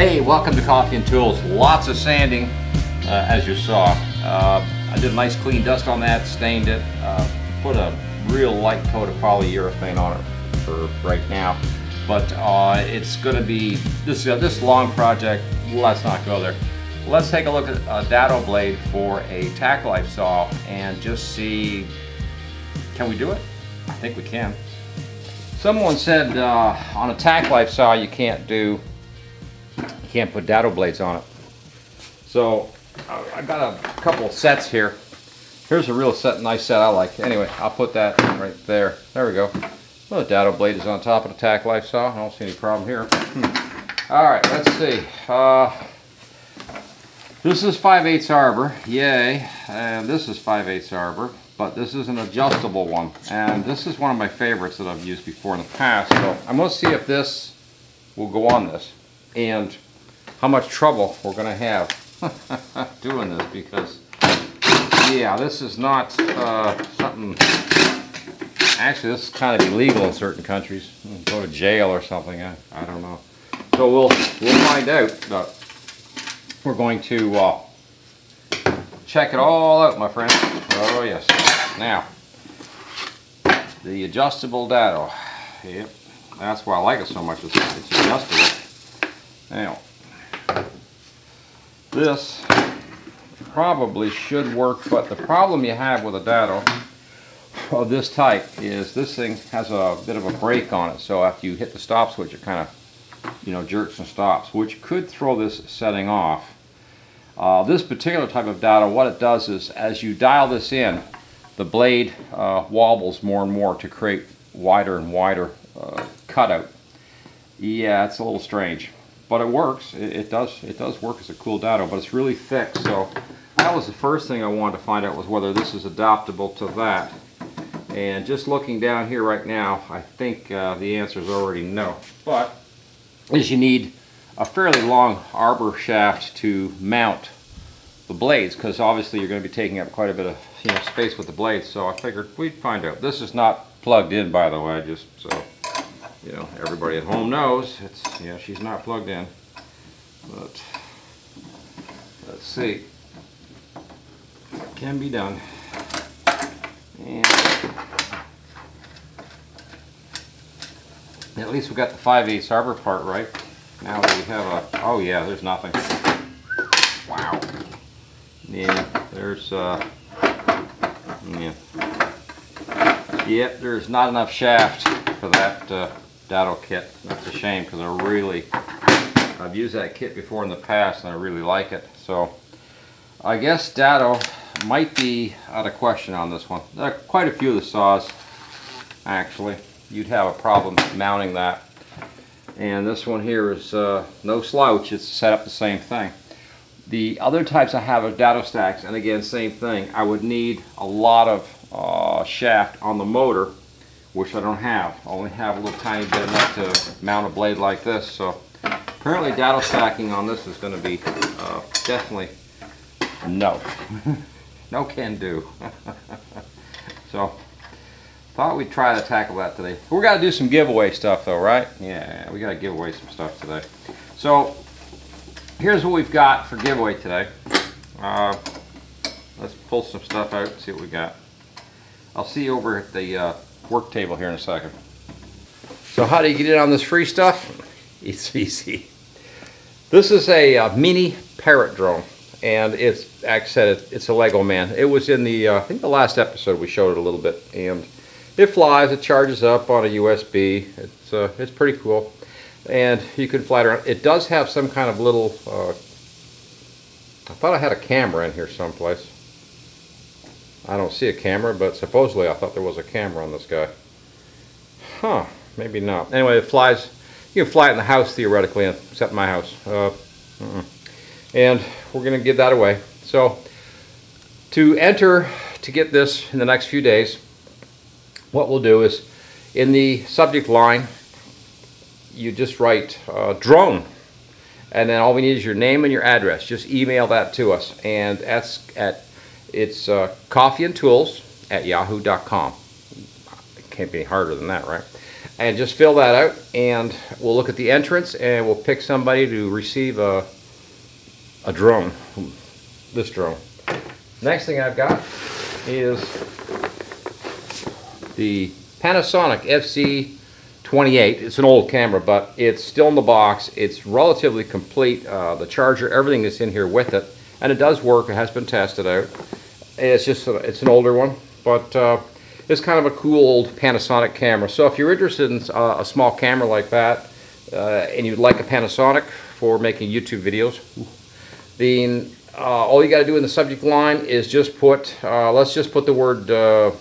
Hey, welcome to Coffee and Tools. Lots of sanding, uh, as you saw. Uh, I did a nice clean dust on that, stained it, uh, put a real light coat of polyurethane on it for right now. But uh, it's going to be, this, uh, this long project, let's not go there. Let's take a look at a dado blade for a Tacklife saw and just see, can we do it? I think we can. Someone said uh, on a Tacklife saw you can't do can't put dado blades on it. So I've got a couple sets here. Here's a real set, nice set I like. Anyway, I'll put that right there. There we go. Well, the dado blade is on top of the Tacklife saw. I don't see any problem here. Hmm. All right, let's see. Uh, this is 5 8 arbor, yay. And this is 5 8 arbor, but this is an adjustable one. And this is one of my favorites that I've used before in the past. So I'm going to see if this will go on this. And how much trouble we're going to have doing this because yeah this is not uh, something actually this is kind of illegal in certain countries. Go to jail or something I, I don't know. So we'll we'll find out but we're going to uh, check it all out my friend. Oh yes. Now the adjustable dado. Yep that's why I like it so much. It's, adjustable. Now this probably should work, but the problem you have with a dado of this type is this thing has a bit of a brake on it. So after you hit the stop switch, it kind of, you know, jerks and stops, which could throw this setting off. Uh, this particular type of dado, what it does is as you dial this in, the blade uh, wobbles more and more to create wider and wider uh, cutout. Yeah, it's a little strange but it works. It, it, does it does work as a cool dado, but it's really thick. So that was the first thing I wanted to find out was whether this is adaptable to that. And just looking down here right now, I think uh, the answer is already no. But is you need a fairly long arbor shaft to mount the blades because obviously you're going to be taking up quite a bit of you know space with the blades. So I figured we'd find out. This is not plugged in, by the way, just so you know, everybody at home knows it's, you know, she's not plugged in. But let's see. It can be done. And at least we got the 5 8 arbor part right. Now we have a, oh yeah, there's nothing. Wow. Yeah, there's, uh, yeah. Yep, there's not enough shaft for that uh, Dado kit. That's a shame because I really, I've used that kit before in the past and I really like it. So I guess Dado might be out of question on this one. There are quite a few of the saws actually. You'd have a problem mounting that. And this one here is uh, no slouch. It's set up the same thing. The other types I have are dado stacks, and again, same thing. I would need a lot of uh, shaft on the motor which I don't have. I only have a little tiny bit enough to mount a blade like this. So apparently dado stacking on this is going to be uh, definitely no. no can do. so thought we'd try to tackle that today. We got to do some giveaway stuff though, right? Yeah, we got to give away some stuff today. So here's what we've got for giveaway today. Uh, let's pull some stuff out see what we got. I'll see you over at the uh, work table here in a second. So how do you get in on this free stuff? It's easy. This is a uh, mini parrot drone and it's like I said it's a Lego man. It was in the uh, I think the last episode we showed it a little bit and it flies, it charges up on a USB. It's uh, it's pretty cool. And you can fly it around. It does have some kind of little uh, I thought I had a camera in here someplace. I don't see a camera, but supposedly I thought there was a camera on this guy. Huh, maybe not. Anyway, it flies, you can fly it in the house theoretically, except my house. Uh, and we're going to give that away. So, to enter to get this in the next few days, what we'll do is in the subject line, you just write uh, drone. And then all we need is your name and your address. Just email that to us. And that's at it's uh, coffee and tools at yahoo.com. It can't be any harder than that, right? and just fill that out and we'll look at the entrance and we'll pick somebody to receive a, a drone, this drone. Next thing I've got is the Panasonic FX28. It's an old camera, but it's still in the box. It's relatively complete. Uh, the charger, everything is in here with it, and it does work. It has been tested out. It's just a, it's an older one, but uh, it's kind of a cool old Panasonic camera. So if you're interested in uh, a small camera like that, uh, and you'd like a Panasonic for making YouTube videos, then uh, all you got to do in the subject line is just put, uh, let's just put the word uh,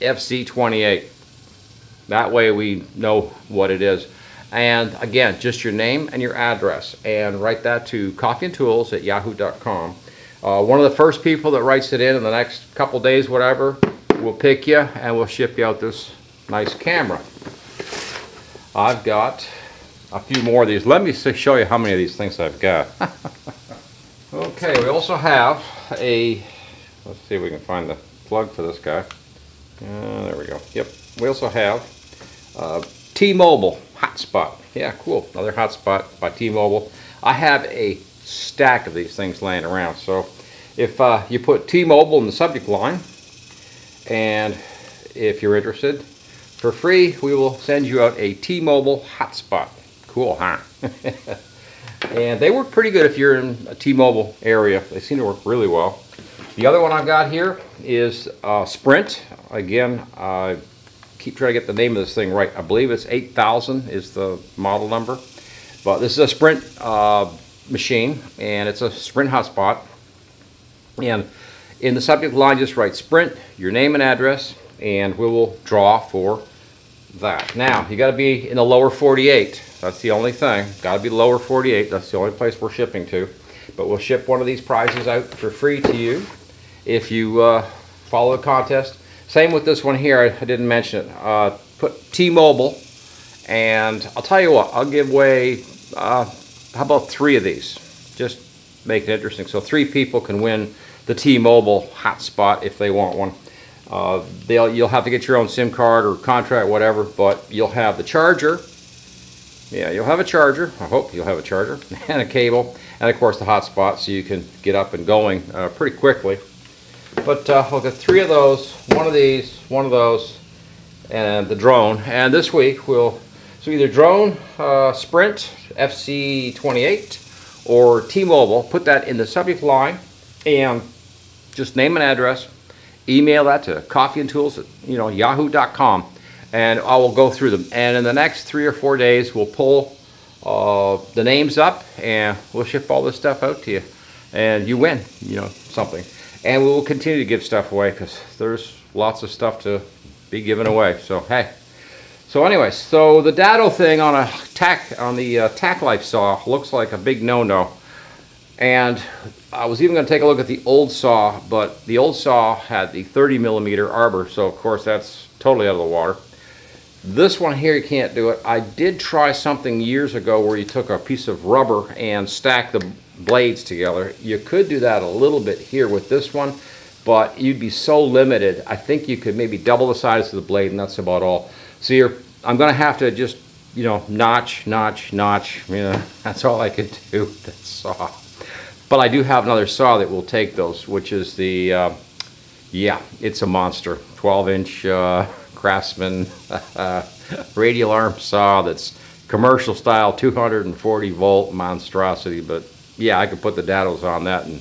FX28. That way we know what it is. And again, just your name and your address. And write that to coffeeandtools at yahoo.com. Uh, one of the first people that writes it in in the next couple days, whatever, we'll pick you and we'll ship you out this nice camera. I've got a few more of these. Let me show you how many of these things I've got. okay, we also have a, let's see if we can find the plug for this guy. Uh, there we go. Yep. We also have uh, T-Mobile hotspot. Yeah, cool. Another hotspot by T-Mobile. I have a stack of these things laying around. So if uh, you put T-Mobile in the subject line, and if you're interested, for free, we will send you out a T-Mobile hotspot. Cool, huh? and they work pretty good if you're in a T-Mobile area. They seem to work really well. The other one I've got here is uh, Sprint. Again, I keep trying to get the name of this thing right. I believe it's 8000 is the model number. But this is a Sprint uh, machine, and it's a Sprint hotspot. And in the subject line, just write Sprint, your name and address, and we will draw for that. Now, you got to be in the lower 48. That's the only thing. Got to be lower 48. That's the only place we're shipping to. But we'll ship one of these prizes out for free to you if you uh, follow the contest. Same with this one here. I, I didn't mention it. Uh, put T-Mobile, and I'll tell you what. I'll give away. Uh, how about three of these? Just make it interesting. So three people can win the T-Mobile hotspot if they want one. Uh, they'll, you'll have to get your own SIM card or contract, whatever, but you'll have the charger. Yeah, you'll have a charger. I hope you'll have a charger and a cable, and of course the hotspot so you can get up and going uh, pretty quickly. But uh, I'll get three of those, one of these, one of those, and the drone. And this week we'll, so either drone, uh, Sprint, FX28, or T-Mobile, put that in the subject line, and just name an address, email that to coffeeandtools at you know yahoo.com, and I will go through them. And in the next three or four days, we'll pull uh, the names up and we'll ship all this stuff out to you, and you win, you know, something. And we will continue to give stuff away because there's lots of stuff to be given away. So hey. So anyway, so the dado thing on a tack on the uh, Tacklife saw looks like a big no-no. And I was even going to take a look at the old saw, but the old saw had the 30 millimeter arbor, so of course that's totally out of the water. This one here, you can't do it. I did try something years ago where you took a piece of rubber and stacked the blades together. You could do that a little bit here with this one, but you'd be so limited. I think you could maybe double the size of the blade and that's about all. So you're, I'm going to have to just, you know, notch, notch, notch. You know, that's all I could do with that saw. But I do have another saw that will take those, which is the, uh, yeah, it's a monster. 12 inch uh, Craftsman radial arm saw that's commercial style, 240 volt monstrosity. But yeah, I could put the dados on that and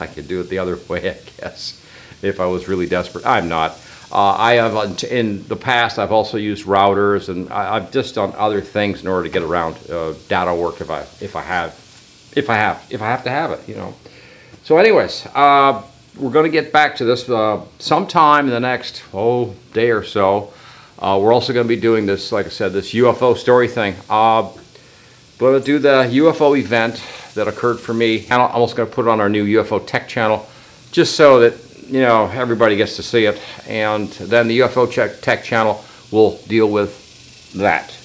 I could do it the other way, I guess, if I was really desperate. I'm not. Uh, I have, uh, in the past, I've also used routers and I, have just done other things in order to get around uh, dado work if I, if I have if I have if I have to have it, you know. So, anyways, uh, we're going to get back to this uh, sometime in the next oh day or so. Uh, we're also going to be doing this, like I said, this UFO story thing. Uh, going to do the UFO event that occurred for me. I'm almost going to put it on our new UFO Tech channel, just so that you know everybody gets to see it. And then the UFO Tech channel will deal with that.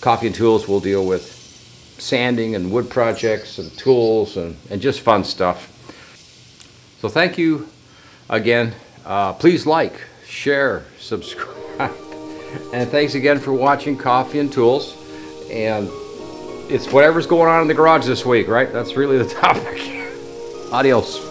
Coffee and Tools will deal with sanding and wood projects and tools and, and just fun stuff. So thank you again. Uh, please like, share, subscribe. And thanks again for watching Coffee and Tools. And it's whatever's going on in the garage this week, right? That's really the topic. Adios.